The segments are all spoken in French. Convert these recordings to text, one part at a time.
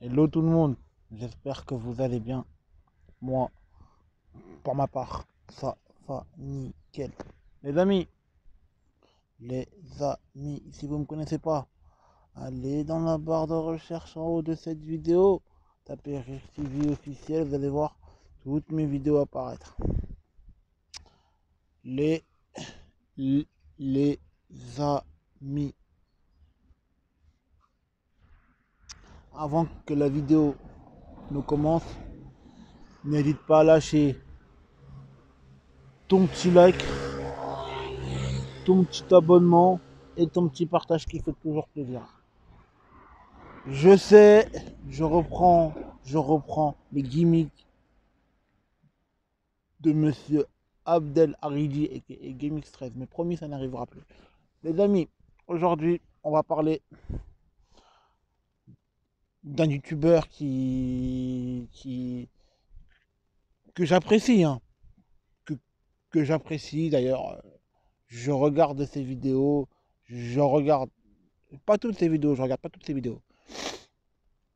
Hello tout le monde, j'espère que vous allez bien. Moi, pour ma part, ça va nickel. Les amis, les amis, si vous ne me connaissez pas, allez dans la barre de recherche en haut de cette vidéo, tapez TV officiel, vous allez voir toutes mes vidéos apparaître. Les, les amis, avant que la vidéo ne commence, n'hésite pas à lâcher ton petit like, ton petit abonnement et ton petit partage qui fait toujours plaisir. Je sais, je reprends, je reprends les gimmicks de monsieur Abdel Haridi et, Gaming 13. Mais promis, ça n'arrivera plus. Les amis, aujourd'hui, on va parler d'un youtubeur qui, qui que j'apprécie, hein. que, que j'apprécie d'ailleurs. Je regarde ses vidéos, je regarde pas toutes ses vidéos, je regarde pas toutes ses vidéos,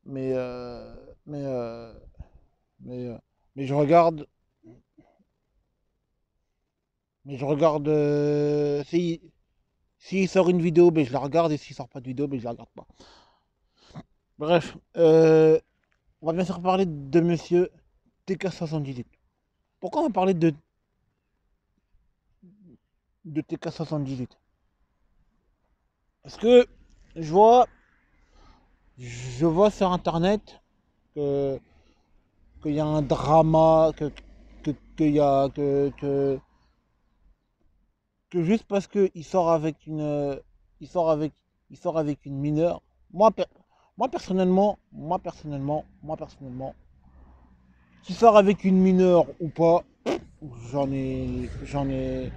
mais euh, mais euh, mais euh, mais je regarde mais je regarde si s'il sort une vidéo, ben je la regarde et s'il sort pas de vidéo, ben je la regarde pas. Bref, euh, on va bien sûr parler de monsieur TK78. Pourquoi on va parler de, de TK78 Parce que je vois, je vois sur internet que qu'il y a un drama, que a que, que, que juste parce qu'il sort avec une il sort avec il sort avec une mineure. Moi moi personnellement, moi personnellement, moi personnellement, qui sort avec une mineure ou pas, j'en ai, j'en ai,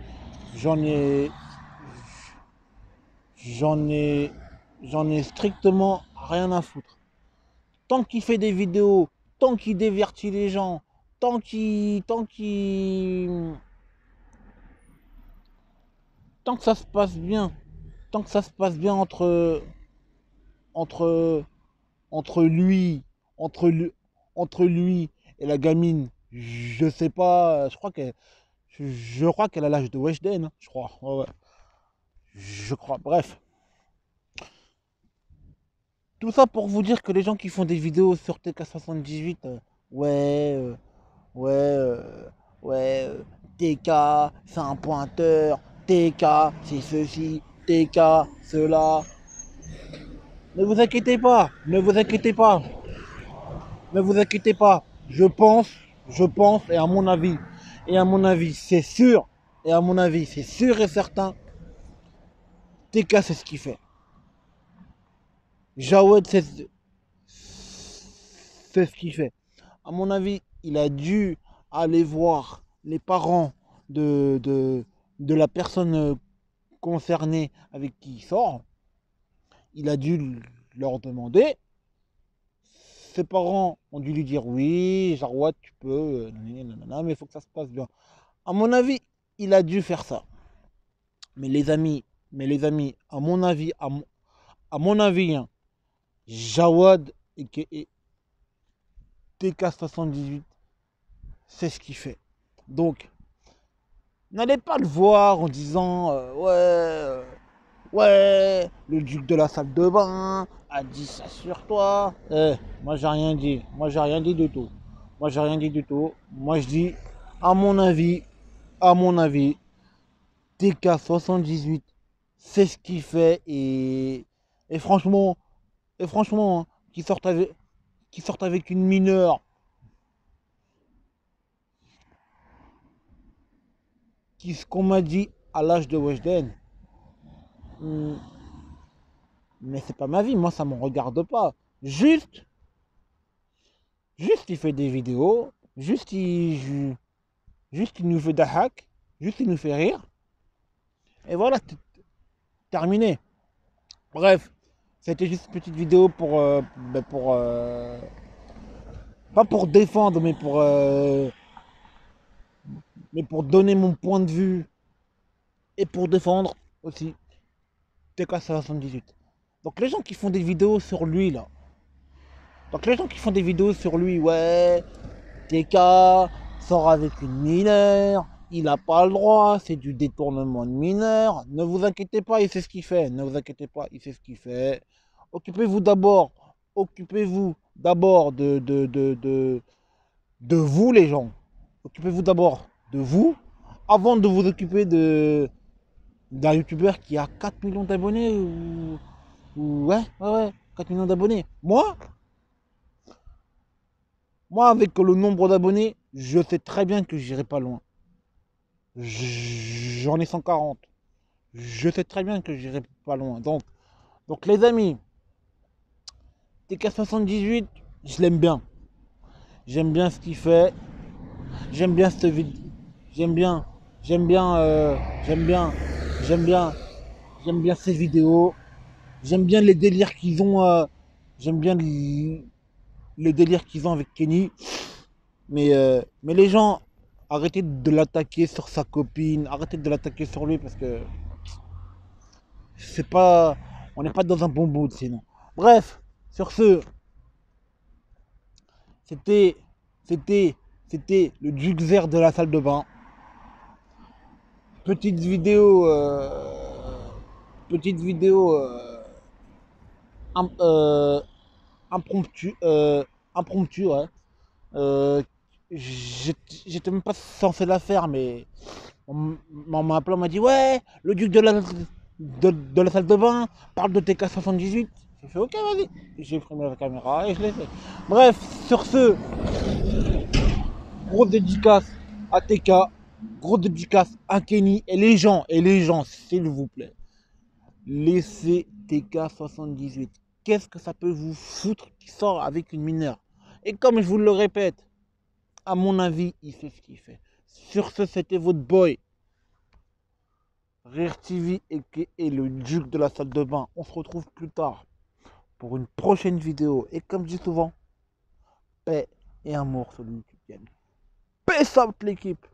j'en ai, j'en ai, j'en ai strictement rien à foutre. Tant qu'il fait des vidéos, tant qu'il divertit les gens, tant qu'il, tant qu'il, tant que ça se passe bien, tant que ça se passe bien entre entre, entre lui, entre lui, entre lui et la gamine, je sais pas, je crois qu'elle, je, crois qu'elle a l'âge de Weshden, hein, je crois, je crois, bref. Tout ça pour vous dire que les gens qui font des vidéos sur TK78, euh, ouais, euh, ouais, euh, ouais, TK, c'est un pointeur, TK, c'est ceci, TK, cela, ne vous inquiétez pas, ne vous inquiétez pas. Ne vous inquiétez pas. Je pense, je pense, et à mon avis, et à mon avis, c'est sûr, et à mon avis, c'est sûr et certain, TK, c'est ce qu'il fait. Jawed, c'est ce qu'il fait. À mon avis, il a dû aller voir les parents de, de, de la personne concernée avec qui il sort il a dû leur demander. Ses parents ont dû lui dire oui, Jarwat, tu peux, euh, mais faut que ça se passe bien. À mon avis, il a dû faire ça. Mais les amis, mais les amis, à mon avis, à mon, avis, hein, Jawad et, et TK78, c'est ce qu'il fait. Donc, n'allez pas le voir en disant euh, ouais. Ouais, le duc de la salle de bain a dit ça sur toi. Eh, moi j'ai rien dit. Moi j'ai rien dit du tout. Moi j'ai rien dit du tout. Moi je dis, à mon avis, à mon avis, TK78, c'est ce qu'il fait et, et franchement, et franchement, hein, qui sortent avec, qui avec une mineure. Qui ce qu'on m'a dit à l'âge de Weshden. Mais c'est pas ma vie, moi ça me regarde pas. Juste, juste il fait des vidéos, juste il, juste il nous fait des hacks, juste il nous fait rire. Et voilà, terminé. Bref, c'était juste une petite vidéo pour, euh, ben pour euh, pas pour défendre, mais pour, euh, mais pour donner mon point de vue et pour défendre aussi. TK78. Donc les gens qui font des vidéos sur lui là, Donc les gens qui font des vidéos sur lui, ouais, TK sort avec une mineure, il n'a pas le droit, c'est du détournement de mineurs. Ne vous inquiétez pas, il sait ce qu'il fait. Ne vous inquiétez pas, il sait ce qu'il fait. Occupez-vous d'abord, occupez-vous d'abord de, de, de, de, vous les gens. Occupez-vous d'abord de vous avant de vous occuper de d'un youtubeur qui a 4 millions d'abonnés ou, ouais, ouais, ouais, 4 millions d'abonnés. Moi, moi avec le nombre d'abonnés, je sais très bien que j'irai pas loin. J'en ai 140. Je sais très bien que j'irai pas loin. Donc, donc les amis, TK78, je l'aime bien. J'aime bien ce qu'il fait. J'aime bien cette vidéo. J'aime bien. J'aime bien. Euh, j'aime bien. J'aime bien. J'aime bien ces vidéos. J'aime bien les délires qu'ils ont. Euh, j'aime bien les, délires qu'ils ont avec Kenny. Mais, euh, mais les gens, arrêtez de l'attaquer sur sa copine. Arrêtez de l'attaquer sur lui parce que c'est pas. On n'est pas dans un bon bout sinon. Bref. Sur ce, c'était, c'était, c'était le Juxer de la salle de bain. Petite vidéo, euh, petite vidéo euh, euh, impromptue, impromptue, ouais. J'étais même pas censé la faire, mais on m'a appelé, on m'a dit ouais, le duc de la, de la salle de bain parle de TK78. J'ai fait ok, vas-y. J'ai pris la caméra et je l'ai fait. Bref, sur ce, grosse dédicace à TK, grosse dédicace à Kenny et les gens, et les gens, s'il vous plaît, laissez TK78. Qu'est-ce que ça peut vous foutre qui sort avec une mineure? Et comme je vous le répète, à mon avis, il fait ce qu'il fait. Sur ce, c'était votre boy. Rire TV et le duc de la salle de bain. On se retrouve plus tard pour une prochaine vidéo. Et comme je dis souvent, paix et amour sur le YouTube. Peace out l'équipe